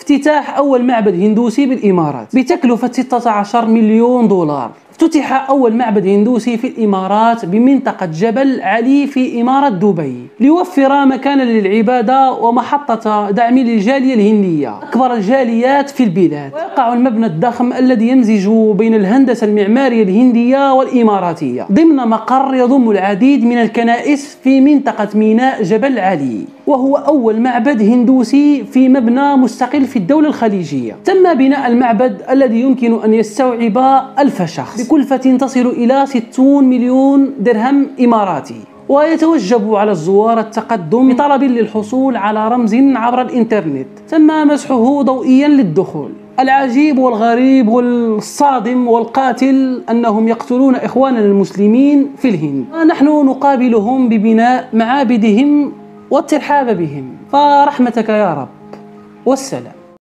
افتتاح أول معبد هندوسي بالإمارات بتكلفة 16 مليون دولار. افتتح أول معبد هندوسي في الإمارات بمنطقة جبل علي في إمارة دبي ليوفر مكانا للعبادة ومحطة دعم للجالية الهندية. أكبر الجاليات في البلاد. ويقع المبنى الضخم الذي يمزج بين الهندسة المعمارية الهندية والإماراتية. ضمن مقر يضم العديد من الكنائس في منطقة ميناء جبل علي. وهو أول معبد هندوسي في مبنى مستقل في الدولة الخليجية. تم بناء المعبد الذي يمكن أن يستوعب ألف شخص. بكلفة تصل إلى 60 مليون درهم إماراتي. ويتوجب على الزوار التقدم بطلب للحصول على رمز عبر الإنترنت. تم مسحه ضوئيا للدخول. العجيب والغريب والصادم والقاتل أنهم يقتلون إخواننا المسلمين في الهند. ونحن نقابلهم ببناء معابدهم والترحاب بهم. فرحمتك يا رب. والسلام.